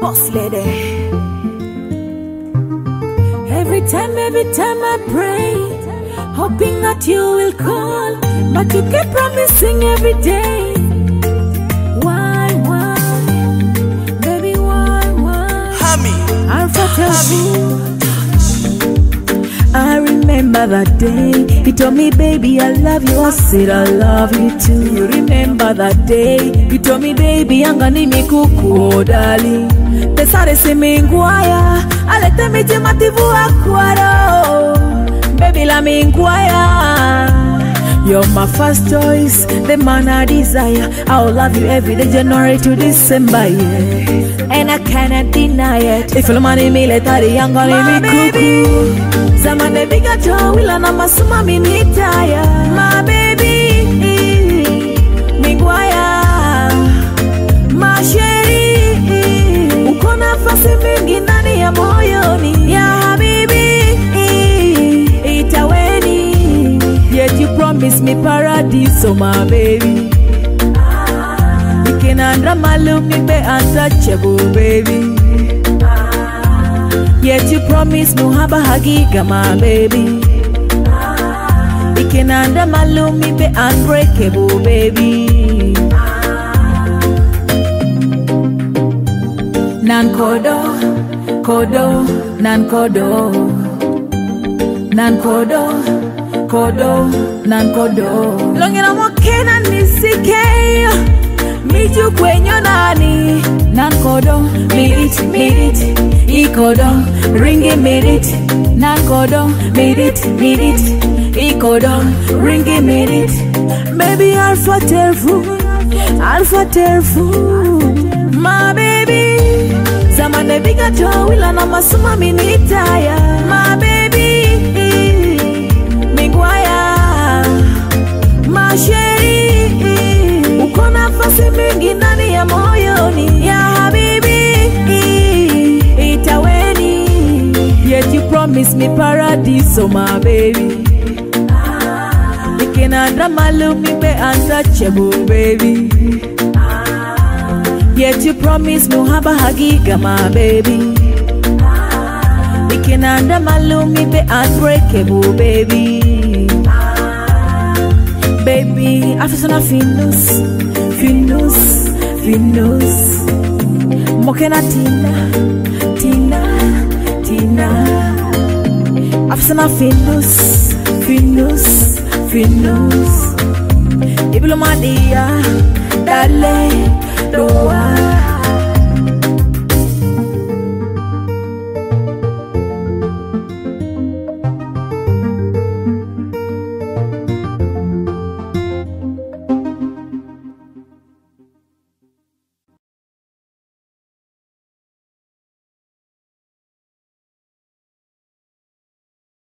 boss lady. Every time, every time I pray, hoping that you will call, but you keep promising every day. Remember that day you told me, baby, I love you. I said, I love you too. You remember that day you told me, baby, angani mikuku, darling. Pesare se mingwaya, alete miti mativu akwaro. Baby, la mingwaya. You're my first choice, the man I desire. I'll love you every day, January to December, yeah. And I cannot deny it. If you're money, me let her young on me cuckoo. Zamane biga to wila na masuma minitaya. mabebi baby, mingwaya, masheri. Uko nafasi mingi ndani ya moyoni ya habibi, itaweni. Yet you promise me paradise, my baby. Ikinandra malumi be untouchable, baby. Yet you promise muhaba hagiga, my baby. Ikinanda malumi be unbreakable, baby. Nan kodo, kodo, nan kodo. Nan kodo, kodo, nan kodo. Longina mokena nisike. Miju kwenyo nani. Ikodo, ringi made it. Nakodo, made it, made it. Ikodo, ringi made it. Baby alpha terfu, alpha terfu. My baby, zamane biga to wila na masuma minitaya. My baby, migwaya, masheri. Uko nafasi mingi ndani ya moyoni ya habibi, Promise me paradise, oh my baby. Ikinandra malumi be untouchable, baby. Yet you promise muhaba hagiga, my baby. Ikinanda malumi be unbreakable, baby. Baby, afisana finus, finus, finus. Mokena tina, tina, tina. Afisana finus, finus, finus. Ibilo madia, dale, doa.